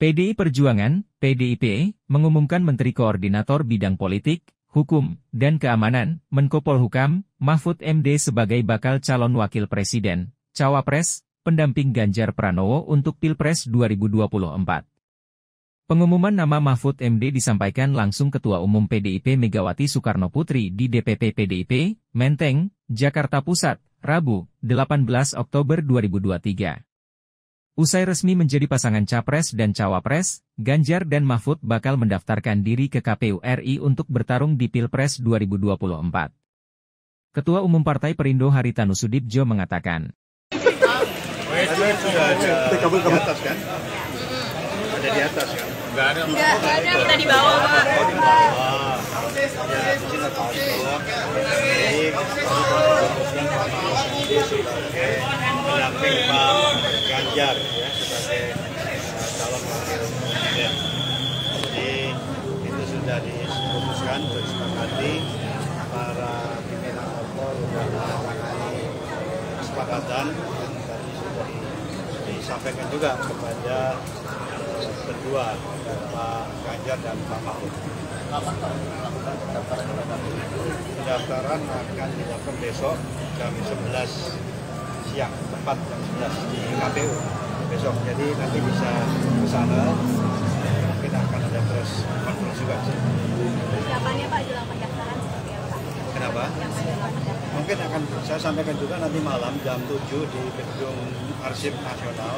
PDI Perjuangan, PDIP, mengumumkan Menteri Koordinator Bidang Politik, Hukum, dan Keamanan, Menko Polhukam, Mahfud MD sebagai bakal calon wakil presiden, cawapres, pendamping Ganjar Pranowo untuk Pilpres 2024. Pengumuman nama Mahfud MD disampaikan langsung Ketua Umum PDIP Megawati Soekarno Putri di DPP PDIP, Menteng, Jakarta Pusat, Rabu, 18 Oktober 2023. Usai resmi menjadi pasangan Capres dan Cawapres, Ganjar dan Mahfud bakal mendaftarkan diri ke KPU RI untuk bertarung di Pilpres 2024. Ketua Umum Partai Perindo Haritanu Sudibjo mengatakan, sudah ada di atas kan? Ada di atas kan? Enggak ada. Enggak, ada. Kita di bawah, Pak. Oh, di bawah. Ya, di sini Pak Jadi, sebagai pendamping Pak Ganjar ya sebagai calon wakil presiden. Jadi itu sudah diputuskan, sudah disepakati para pimpinan parpol sudah menandatangani kesepakatan yang tadi sudah disampaikan juga kepada kedua Pak Ganjar dan Pak Mahfud. Pendaftaran akan dilakukan besok jam 11 siang, tepat jam 11 di KPU besok. Jadi nanti bisa ke sana, mungkin akan ada press conference juga. Kenapa? Mungkin akan saya sampaikan juga nanti malam jam 7 di gedung Arsip Nasional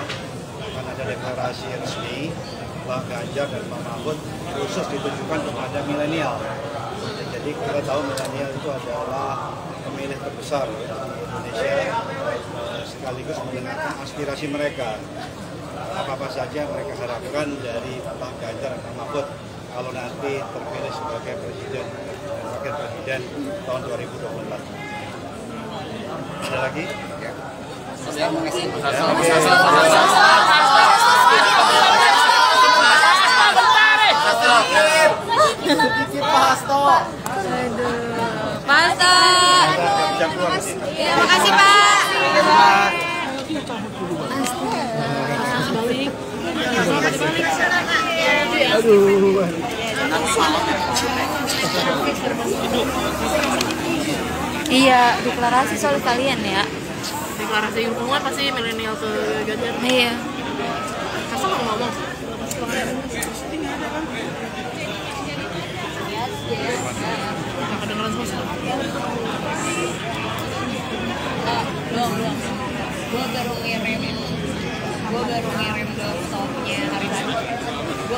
akan ada deklarasi resmi Pak Ganjar dan Pak Mahfud khusus ditujukan kepada milenial. Jadi kita tahu milenial itu adalah pemilih terbesar di Indonesia sekaligus mendengarkan aspirasi mereka. Apa-apa saja mereka harapkan dari Pak Ganjar dan Pak Mahfud kalau nanti terpilih sebagai presiden dan wakil presiden tahun 2024. Ada lagi? Ya. Ya, sini. Terima kasih, Pak. Iya, deklarasi soal kalian ya. deklarasi lingkungan pasti milenial ke Ganjar Iya. kasih mau ngomong nggak kedengeran semua Belum, belum. Gue baru ngirim gue baru ngirim ke stopnya hari tadi gue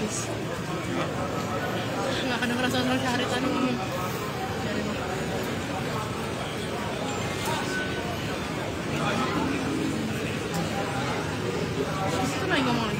nggak kedengeran suara hari tadi Itu ngomong lagi.